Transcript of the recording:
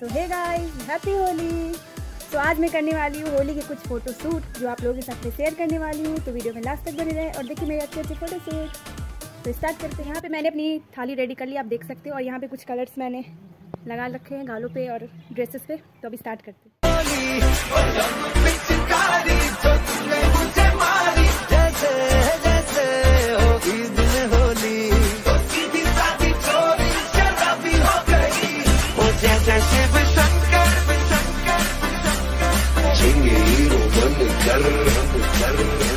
So hey guys happy Holi तो आज मैं करने वाली हूँ होली के कुछ फ़ोटो शूट जो आप लोगों के साथ में शेयर करने वाली हूँ तो वीडियो में लास्ट तक बने रहें और देखिए मेरे अच्छे अच्छे फ़ोटो शूट तो स्टार्ट करते हैं यहाँ पे मैंने अपनी थाली रेडी कर ली आप देख सकते हो और यहाँ पे कुछ कलर्स मैंने लगा रखे हैं गालों पे और ड्रेसेस पे तो अभी स्टार्ट करते हैं Thank you.